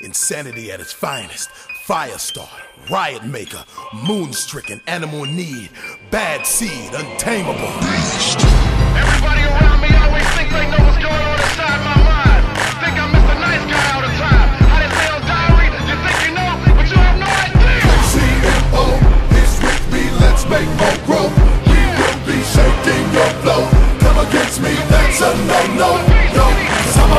Insanity at its finest. Firestarter, riot maker, moon stricken, animal need, bad seed, untamable. Everybody around me always think they know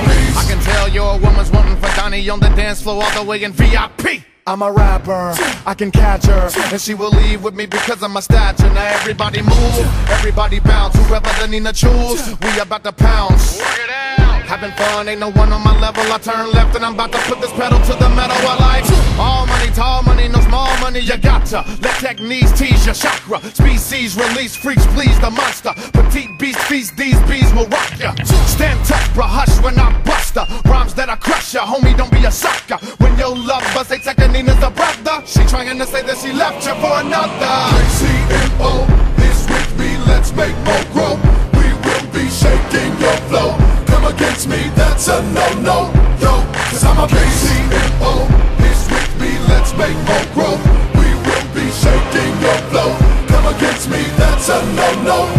I can tell you're a woman's wanting for Donnie on the dance floor all the way in VIP. I'm a rapper, I can catch her, and she will leave with me because of my stature. Now everybody move, everybody bounce, whoever the Nina choose, we about to pounce. Work it out. Having fun, ain't no one on my level. I turn left and I'm about to put this pedal to the metal. I like all money, tall money, no small money. You gotcha. Let techniques tease your chakra. Species release, freaks please the monster. Petite beast feast, these bees will rock ya. Stand tough, bruh, Your love bust, they take Nina's a brother. She trying to say that she left you for another. CMO is with me, let's make more growth. We will be shaking your flow. Come against me, that's a no-no. Yo, cause I'm a beast. CMO is with me, let's make more growth. We will be shaking your flow. Come against me, that's a no-no.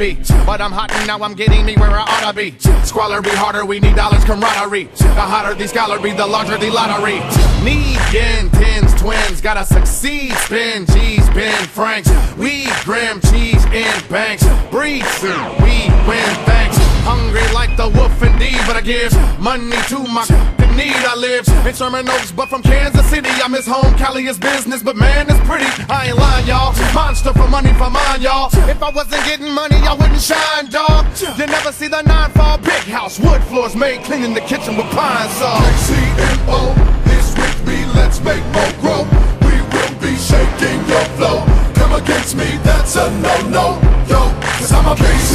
Wallaby. But I'm hot and now I'm getting me where I oughta be. Squalor be harder, we need dollars camaraderie. The hotter the be, the larger the lottery. Need yen, tens, twins, gotta succeed. Spin, G's, Ben, Franks. We grim cheese in banks. Breathe soon, we win. Hungry like the wolf indeed, but I give money to my need. I live in Sherman Oaks, but from Kansas City. I miss home, Cali is business, but man, it's pretty. I ain't lying, y'all. Monster for money for mine, y'all. If I wasn't getting money, I wouldn't shine, dog. You never see the nine fall big house, wood floors made, cleaning the kitchen with pine saw. CMO is with me, let's make more growth. We will be shaking your flow. Come against me, that's a no-no. Yo, cause I'm a beast.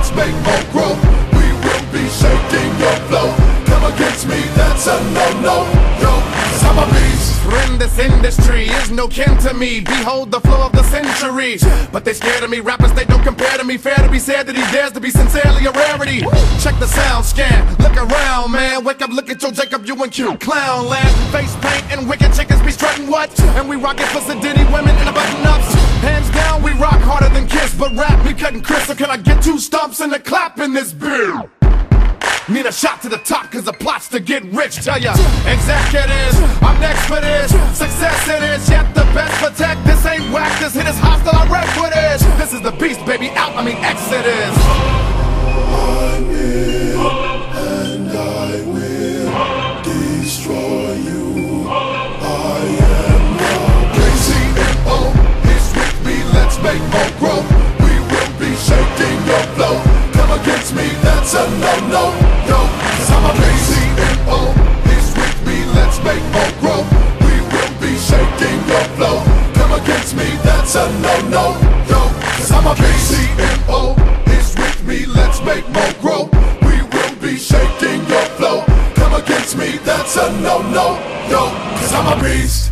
Let's make more growth. We will be shaking your flow. Come against me, that's a no-no. Yo, I'm a beast. Friend, this industry is no kin to me. Behold the flow of the century. But they scared of me. Rappers, they don't compare to me. Fair to be said that he dares to be sincerely a rarity. Check the sound scan. Look around, man. Wake up, look at your Jacob, you and Q. Clown land. Face paint and wicked chickens be strutting what? And we rockin' for Diddy women in the button rock harder than Kiss, but rap be cutting crystal. So can I get two stumps and a clap in this beer? Need a shot to the top cause the plot's to get rich. Tell ya, executives, I'm next for this. Success it is, yet the best protect This ain't whack, this hit is hostile, I wreck with it This is the beast, baby, out, I mean Exodus no, no, no. Cause I'm a BCMO. He's with me, let's make more grow. We will be shaking your flow. Come against me, that's a no, no, no. Cause I'm a beast.